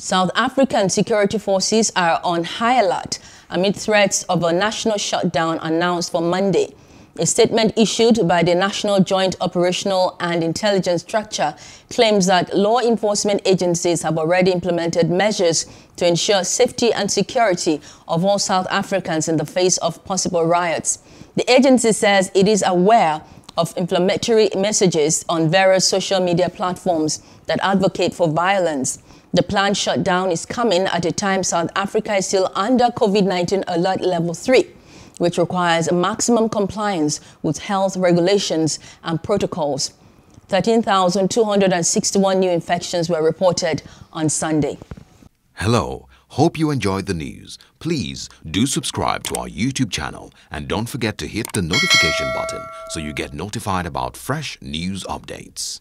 South African security forces are on high alert amid threats of a national shutdown announced for Monday. A statement issued by the National Joint Operational and Intelligence Structure claims that law enforcement agencies have already implemented measures to ensure safety and security of all South Africans in the face of possible riots. The agency says it is aware of inflammatory messages on various social media platforms that advocate for violence. The planned shutdown is coming at a time South Africa is still under COVID-19 alert level 3, which requires maximum compliance with health regulations and protocols. 13,261 new infections were reported on Sunday. Hello. Hope you enjoyed the news. Please do subscribe to our YouTube channel and don't forget to hit the notification button so you get notified about fresh news updates.